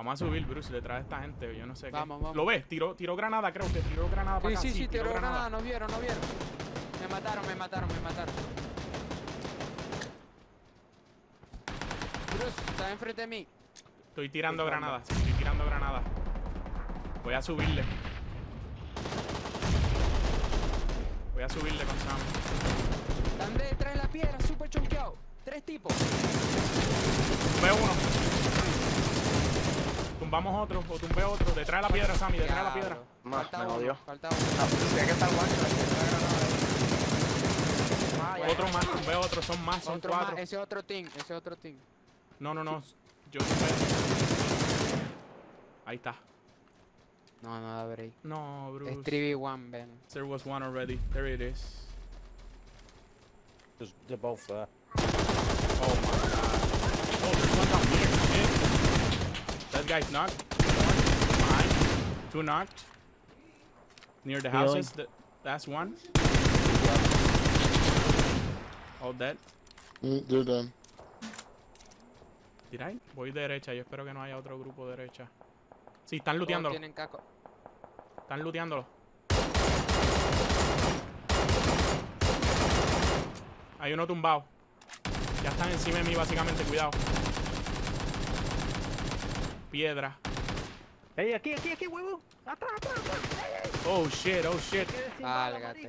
Vamos a subir, Bruce, detrás de esta gente. Yo no sé Vamos, qué. vamos. ¿Lo ves? Tiró, tiró granada, creo que tiró granada para Sí, acá. sí, sí, tiró tiró granada, no vieron, no vieron. Me mataron, me mataron, me mataron. Bruce, está enfrente de mí. Estoy tirando Estoy granadas, estoy tirando granadas. Voy a subirle. Voy a subirle con Sam. Están detrás de la piedra, súper chonqueado. Tres tipos. Tumbé uno. Tumbamos otro, o tumbé otro. Detrás de la piedra, Sammy, detrás de la piedra. Más, Falta me uno, jodió. Falta uno. Ah, tiene que estar guacho. Ah. Otro más, tumbé otro, son más, son Otro cuatro. más, ese otro team, ese otro team. No, no, no. Yo tumbé. Ahí está. No, no da break. No, Bruce. Es 3v1, Ben. There was one already. There it is. Just, they're both there. Oh my god. Oh, there's one down here. That guy's knocked. Behind. Two knocked. Near the houses. Th- that's one. All dead. Mm, they're done. Did I? Voy derecha. Yo espero que no haya otro grupo derecha. Sí, están looteándolo. tienen caco. Están looteándolo. Hay uno tumbado. Ya están encima de mí, básicamente. Cuidado. Piedra. Ey, aquí, aquí, aquí, huevo. Atrás, atrás, atrás. Ey, ey. Oh shit, oh shit. Marico. cabrón.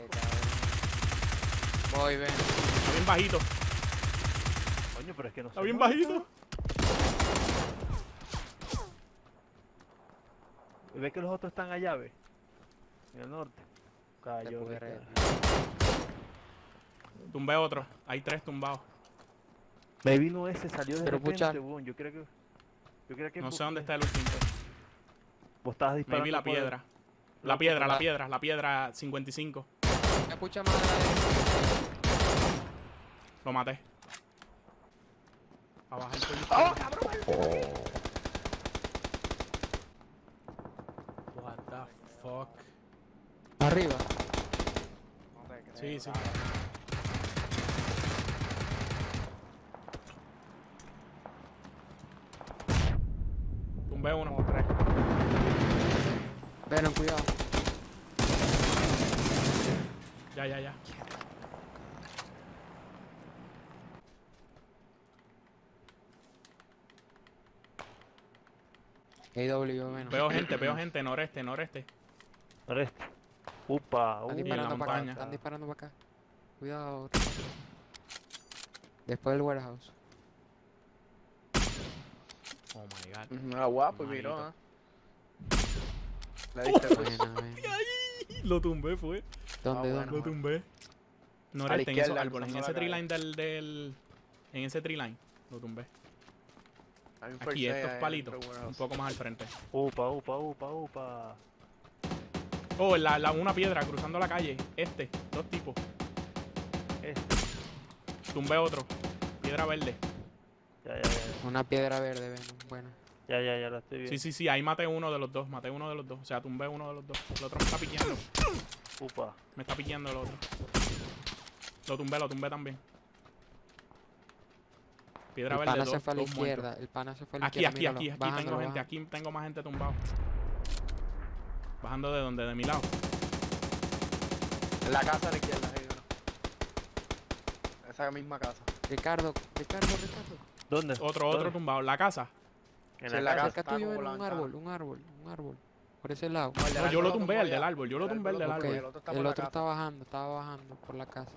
Voy, Ben. Está bien bajito. Coño, pero es que no Está bien nota. bajito. ¿Ves que los otros están allá, ve? En el norte. Cayó. Tumbé otro. Hay tres tumbados. Me vino ese, salió de Pero, repente, pucha. Yo creo que... Yo creo que... No sé dónde está el último. Vos estabas disparando Maybe la por el- piedra. La piedra, la la- piedra, la piedra 55. Me pucha más la. Lo maté. A bajar el pollo. ¡Oh, cabrón! What the fuck. Arriba. Sí, sí. Tumbé uno. Ben, cuidado. Ya, ya, ya. AW, menos. Veo gente, veo gente, noreste, noreste. Ahora este. Upa, Están disparando la para acá. Están disparando para acá. Cuidado. Después del warehouse. Oh my god. Ah, guapo, miró, ¿ah? Le diste, pues. Lo tumbé, fue. ¿Dónde, Ah, dónde? Lo tumbé. A la Noreste, en esos árboles, en ese la tree line del, del. En ese tree line. Lo tumbé. Hay un Aquí, estos palitos. Un poco más al frente. upa, upa, upa, upa. Oh, la, la, una piedra cruzando la calle. Este, dos tipos. Este. Tumbé otro. Piedra verde. Ya, ya, ya. Una piedra verde, Ben. Buena. Ya, ya, ya la estoy viendo. Sí, sí, sí, ahí maté uno de los dos. Maté uno de los dos. O sea, tumbé uno de los dos. El otro me está piqueando. Upa. Me está piqueando el otro. Lo tumbé, lo tumbé también. Piedra El verde, pana dos, se fue a la muertos. izquierda. El pana se fue a la Aquí, izquierda. aquí, míralo, aquí, aquí tengo gente. Aquí tengo más gente tumbado. Bajando de donde, de mi lado. En la casa a la izquierda. Esa misma casa. Ricardo, Ricardo, Ricardo. ¿Dónde? Otro, otro tumbado. La casa. En Sí, la, casa. Cerca tuyo, un árbol, un árbol, un árbol. Por ese lado. No, yo lo tumbé, el del árbol. Yo lo tumbé, el del árbol. el otro está el otro está bajando, estaba bajando por la casa.